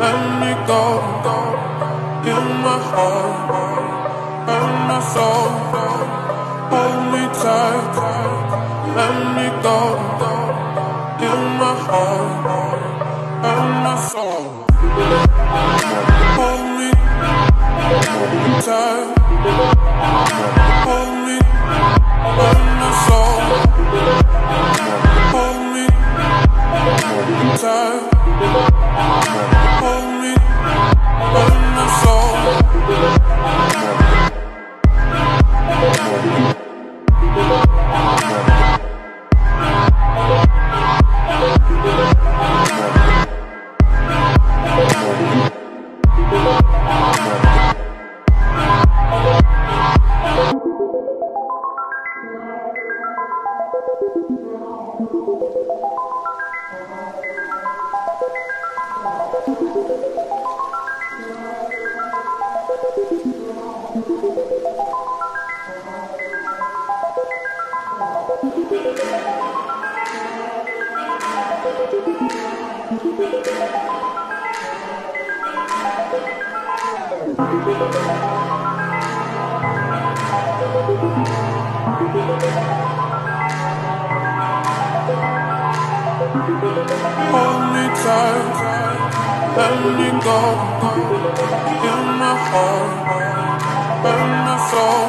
let me go. In my heart, and my soul, hold me tight, let me go. In my heart, and my soul, hold me tight, hold Hold me tight, let me go. In my heart, and my soul.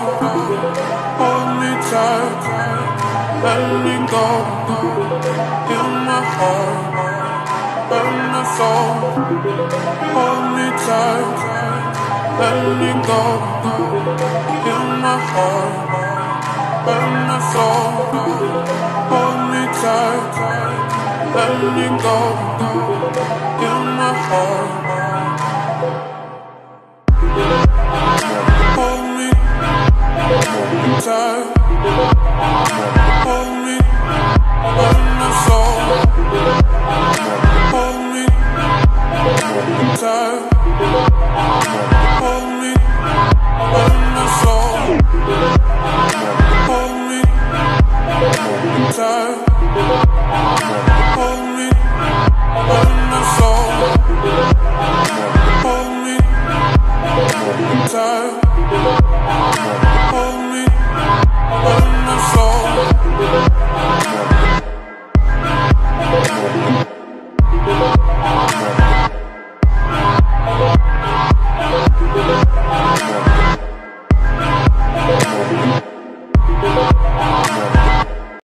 Hold me tight, let me go. In my heart, and my soul. Hold me tight, let me go. In my heart, and my soul. Hold me tight. Let me go in